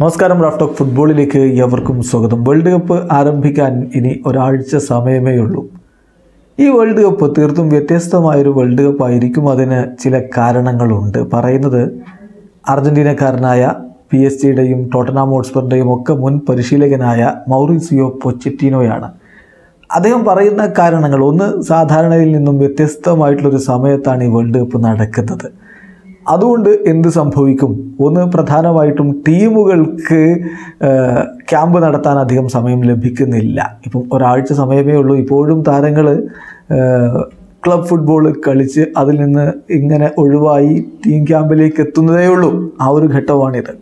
നമസ്കാരം റാഫ്റ്റോക്ക് ഫുട്ബോളിലേക്ക് എവർക്കും സ്വാഗതം. വേൾഡ് കപ്പ് ആരംഭിക്കാൻ ഇനി ഒരാഴ്ച സമയമേ ഉള്ളൂ. ഈ വേൾഡ് കപ്പ് തീർത്തും വ്യത്യസ്തമായൊരു വേൾഡ് കപ്പ് ആയിരിക്കും അതിന് ചില കാരണങ്ങളുണ്ട്. പറയുന്നത് അർജന്റീനക്കാരനായ പി എസ് ജിയുടെയും ടോട്ടനാം ഹോട്ട്സ്പറിന്റെയും ഒക്കെ മുൻ പരിശീലകനായ മൗറിസിയോ പൊച്ചിറ്റീനോയാണ്. അദ്ദേഹം പറയുന്ന കാരണങ്ങൾ ഒന്ന് സാധാരണയിൽ നിന്നും വ്യത്യസ്തമായിട്ടുള്ളൊരു സമയത്താണ് ഈ വേൾഡ് കപ്പ് നടക്കുന്നത്. അതുകൊണ്ട് എന്ത് സംഭവിക്കും? ഒന്ന് പ്രധാനമായിട്ടും ടീമുകൾക്ക് ക്യാമ്പ് നടത്താൻ അധികം സമയം ലഭിക്കുന്നില്ല. ഇപ്പം ഒരാഴ്ച സമയമേ ഉള്ളൂ. ഇപ്പോഴും താരങ്ങൾ ക്ലബ് ഫുട്ബോൾ കളിച്ച് അതിൽ നിന്ന് ഇങ്ങനെ ഒഴിവായി ടീം ക്യാമ്പിലേക്ക് എത്തുന്നതേ ഉള്ളൂ. ആ ഒരു ഘട്ടമാണിത്.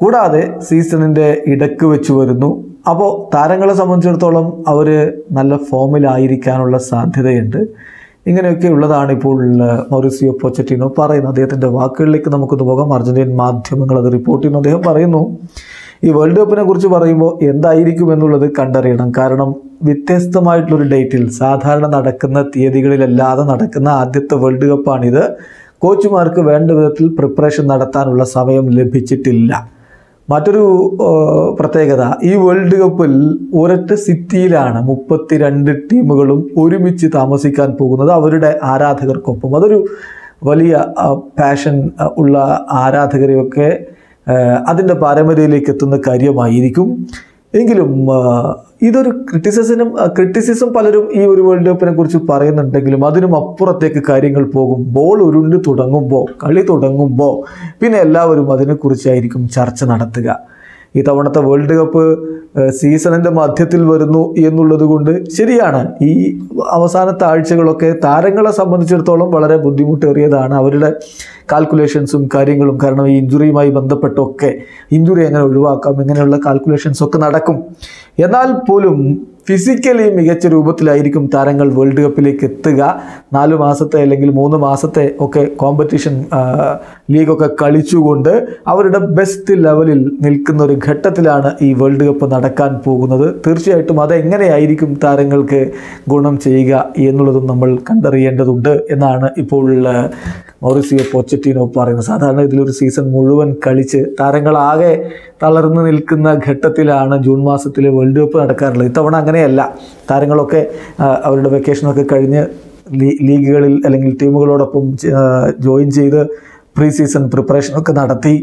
കൂടാതെ സീസണിന്റെ ഇടയ്ക്ക് വെച്ച് വരുന്നു. അപ്പോൾ താരങ്ങളെ സംബന്ധിച്ചിടത്തോളം അവർ നല്ല ഫോമിലായിരിക്കാനുള്ള സാധ്യതയുണ്ട്. ഇങ്ങനെയൊക്കെ ഉള്ളതാണ് ഇപ്പോൾ മൗറിസിയോ പൊച്ചറ്റിനോ പറയുന്നത്. അദ്ദേഹത്തിന്റെ വാക്കുകളിലേക്ക് നമുക്കൊന്ന് പോകാം. അർജന്റീൻ മാധ്യമങ്ങൾ അത് റിപ്പോർട്ട് ചെയ്യുന്നു. അദ്ദേഹം പറയുന്നു ഈ വേൾഡ് കപ്പിനെ കുറിച്ച് പറയുമ്പോൾ എന്തായിരിക്കും എന്നുള്ളത് കണ്ടറിയണം. കാരണം വ്യത്യസ്തമായിട്ടുള്ളൊരു ഡേറ്റിൽ സാധാരണ നടക്കുന്ന തീയതികളിലല്ലാതെ നടക്കുന്ന ആദ്യത്തെ വേൾഡ് കപ്പാണിത് കോച്ചുമാർക്ക് വേണ്ട വിധത്തിൽ പ്രിപ്പറേഷൻ നടത്താനുള്ള സമയം ലഭിച്ചിട്ടില്ല. മറ്റൊരു പ്രത്യേകത. ഈ വേൾഡ് കപ്പിൽ ഒരൊറ്റ സിറ്റിയിലാണ് മുപ്പത്തിരണ്ട് ടീമുകളും ഒരുമിച്ച് താമസിക്കാൻ പോകുന്നത്. അവരുടെ ആരാധകർക്കൊപ്പം. അതൊരു വലിയ പാഷൻ ഉള്ള ആരാധകരെയൊക്കെ അതിന്റെ പാരമ്പര്യയിലേക്ക് എത്തുന്ന കാര്യമായിരിക്കും. എങ്കിലും ഇതൊരു ക്രിറ്റിസിസിനും ക്രിറ്റിസിസം പലരും ഈ ഒരു വേൾഡ് കപ്പിനെ കുറിച്ച് പറയുന്നുണ്ടെങ്കിലും അതിനും അപ്പുറത്തേക്ക് കാര്യങ്ങൾ പോകും. ബോൾ ഉരുണ്ട് തുടങ്ങുമ്പോൾ കളി തുടങ്ങുമ്പോൾ പിന്നെ എല്ലാവരും അതിനെക്കുറിച്ചായിരിക്കും ചർച്ച നടത്തുക. ഈ തവണത്തെ വേൾഡ് കപ്പ് സീസണിന്റെ മധ്യത്തിൽ വരുന്നു എന്നുള്ളത് കൊണ്ട് ശരിയാണ്. ഈ അവസാനത്തെ ആഴ്ചകളൊക്കെ താരങ്ങളെ സംബന്ധിച്ചിടത്തോളം വളരെ ബുദ്ധിമുട്ടേറിയതാണ്. അവരുടെ കാൽക്കുലേഷൻസും കാര്യങ്ങളും കാരണം ഈ ഇഞ്ചുറിയുമായി ബന്ധപ്പെട്ടൊക്കെ ഇഞ്ചുറി എങ്ങനെ ഒഴിവാക്കാം ഇങ്ങനെയുള്ള കാൽക്കുലേഷൻസ് ഒക്കെ നടക്കും. എന്നാൽ പോലും ഫിസിക്കലി മികച്ച രൂപത്തിലായിരിക്കും താരങ്ങൾ വേൾഡ് കപ്പിലേക്ക് എത്തുക. നാല് മാസത്തെ അല്ലെങ്കിൽ മൂന്ന് മാസത്തെ ഒക്കെ കോമ്പറ്റീഷൻ ലീഗൊക്കെ കളിച്ചുകൊണ്ട് അവരുടെ ബെസ്റ്റ് ലെവലിൽ നിൽക്കുന്ന ഒരു ഘട്ടത്തിലാണ് ഈ വേൾഡ് കപ്പ് നടക്കാൻ പോകുന്നത്. തീർച്ചയായിട്ടും അതെങ്ങനെയായിരിക്കും താരങ്ങൾക്ക് ഗുണം ചെയ്യുക എന്നുള്ളതും നമ്മൾ കണ്ടറിയേണ്ടതുണ്ട് എന്നാണ് ഇപ്പോൾ മൗറിസിയോ പോച്ചറ്റീനോ പറയുന്നത് സാധാരണ ഇതിലൊരു സീസൺ മുഴുവൻ കളിച്ച് താരങ്ങളാകെ തളർന്നു നിൽക്കുന്ന ഘട്ടത്തിലാണ് ജൂൺ മാസത്തിൽ വേൾഡ് കപ്പ് നടക്കാറുള്ളത്. ഇത്തവണ അങ്ങനെയല്ല. താരങ്ങളൊക്കെ അവരുടെ വെക്കേഷനൊക്കെ കഴിഞ്ഞ് ലീഗുകളിൽ അല്ലെങ്കിൽ ടീമുകളോടൊപ്പം ജോയിൻ ചെയ്ത് പ്രീ സീസൺ പ്രിപ്പറേഷനൊക്കെ നടത്തി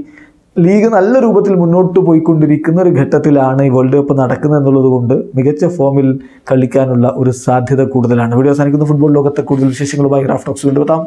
ലീഗ് നല്ല രൂപത്തിൽ മുന്നോട്ട് പോയിക്കൊണ്ടിരിക്കുന്ന ഒരു ഘട്ടത്തിലാണ് ഈ വേൾഡ് കപ്പ് നടക്കുന്നത് എന്നുള്ളത് കൊണ്ട് മികച്ച ഫോമിൽ കളിക്കാനുള്ള ഒരു സാധ്യത കൂടുതലാണ്. വീഡിയോ അവസാനിക്കുന്ന. ഫുട്ബോൾ ലോകത്തെ കൂടുതൽ വിശേഷങ്ങളുമായി റാഫ്റ്റോക്സ് വീണ്ടും എത്താം.